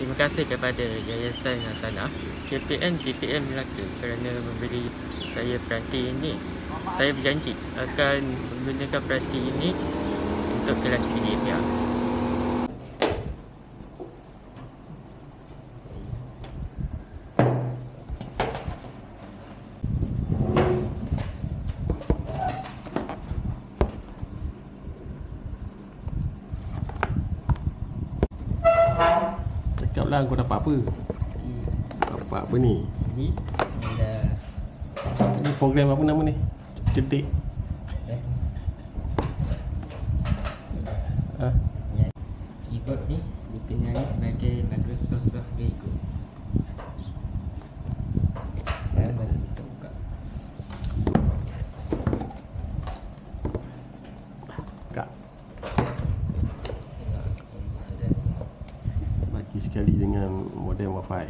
Terima kasih kepada Yayasan Hasanah KPN KPM Melaka kerana memberi saya peranti ini. Saya berjanji akan menggunakan peranti ini untuk kelas PDPA. Lah kau dapat apa? Dapat apa ni? Ada Ini program apa nama ni? Cedik eh, ha? yang keyboard ni dikenali sebagai Microsoft Software Go. Sekarang masih kita buka. Kak Tengok yang ada. Bagi sekali modem wifi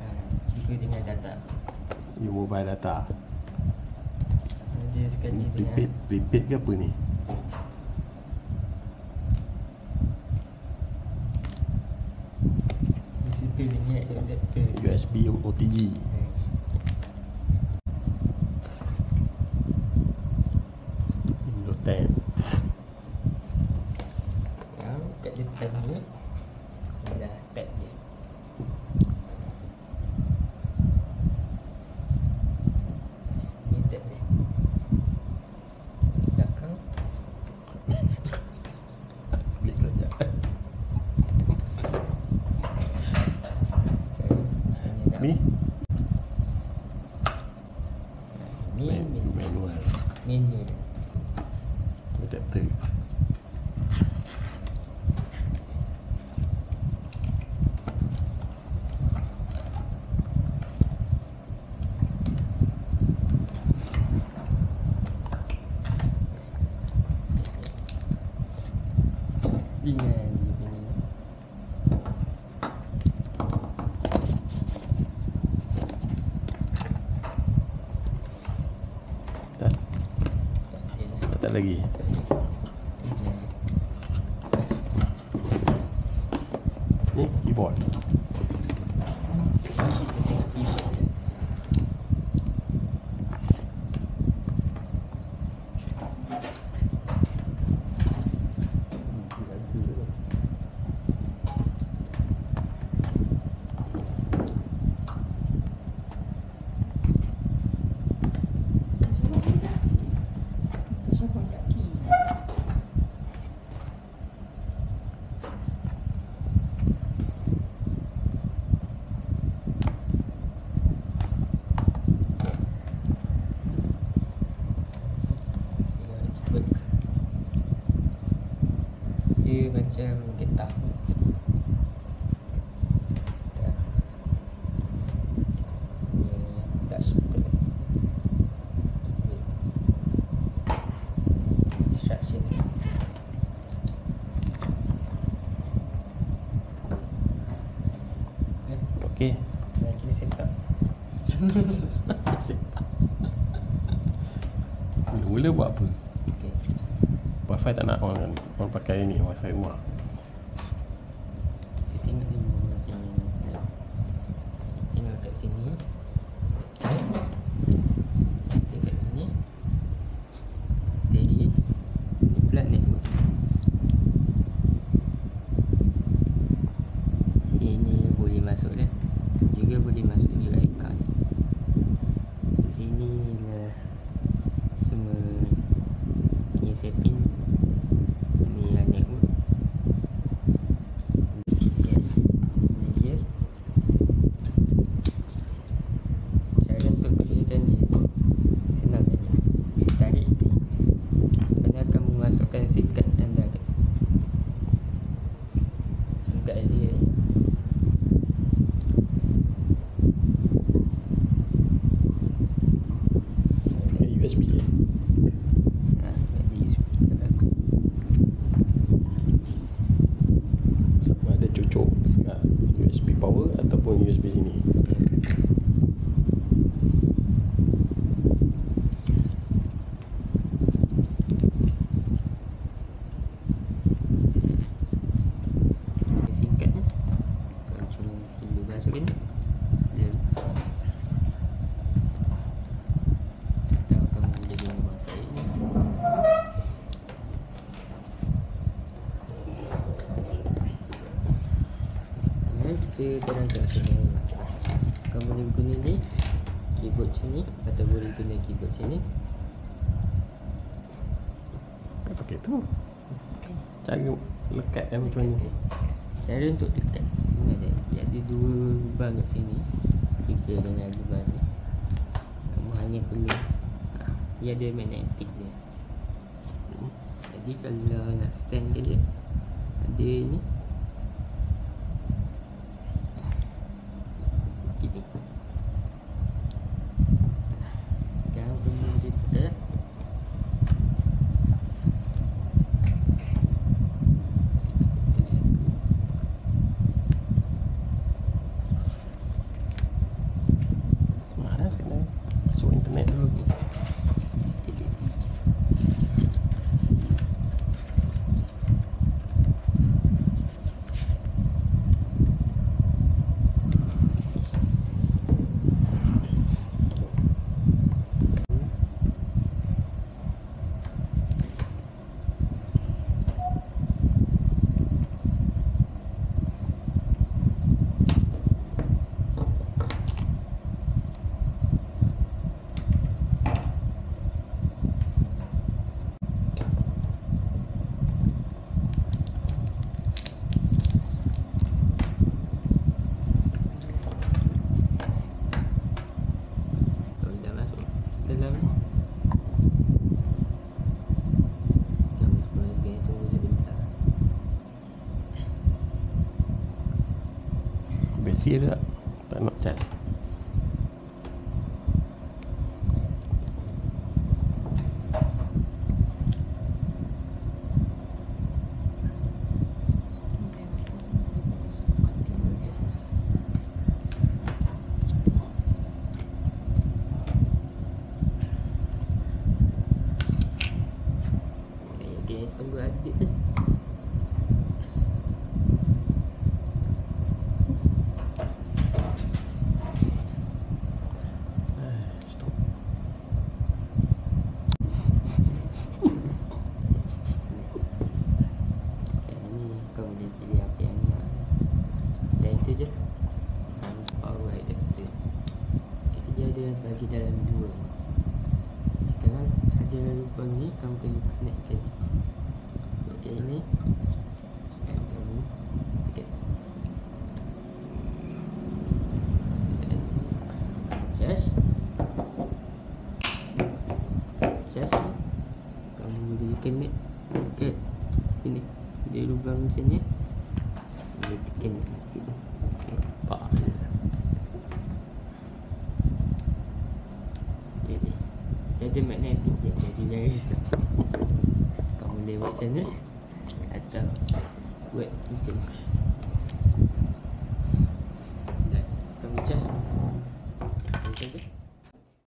Ha, juga dengan data. You mobile data Ada sekali dengan Prepaid Prepaid ke apa ni dengan adapter. USB OTG Eh, Windows 10 Yang kat depan ni adalah tab dia. Ni tab dia. Di belakang Klik saja Okay. Ini nak Ni ni man- ni Manual menu. Adapter Dengan dia punya Tak tak ada lah. Tak lagi Itu je. Ni keyboard Kita tengok keyboard dia. Tengok keyboard. Tak. Tak suka. Okey lagi set up. Mula-mula buat apa Okay. Wifi tak nak orang, orang pakai ni Wifi rumah Kita tengok dulu macam Tengok kat sini Okay. Kat sini. Jadi Ni pula network Ini boleh masuk dah Juga boleh masuk UIK ni Kat sini lah Semua Punya setting Ni lah network Okay. Ini dia. Cara untuk gunakan ni senang saja. Tarik ni. Anda akan memasukkan SIM card anda ke. SIM card dia ni. Pakai USB je Ha, jadi USB kat aku. Sama ada cocok dekat USB power Ataupun USB sini SIM card ni. Masukin Dia Tak tahu kamu boleh guna wifi ni Sekarang kita terangkan sebenarnya Kamu boleh guna ni Keyboard macam ni Atau boleh guna keyboard macam ni Tak pakai tu. Cara lekat kan macam mana? Okay. Cara untuk dekat sebenarnya dia ada dua lubang kat sini. Tiga dengan lubang ni. Kamu hanya perlu ha, dia ada magnetik dia. Jadi kalau nak stand ke dia ada ni. Gini. Sekarang kamu dia tekan. Mana kena masuk internet dulu. Kalau dah masuk dalam ni Kamu sebagai tunggu sebentar Ada tak? Nak cas. Okay, okay tunggu adik tu Ah, Stop. Okay, ni kau boleh pilih apa yang nak Dan itu je Kamu power adapter okay, Dia ada bagi dalam dua. Sekarang ada lubang ni Kamu kena connectkan. Okay ini. Okay. Ni sini. Dia lubang macam ni. Boleh tekan ni Nampak je. Jadi Dia ada magnetik je Jadi jangan risau Kamu boleh buat macam ni Atau Buat macam ni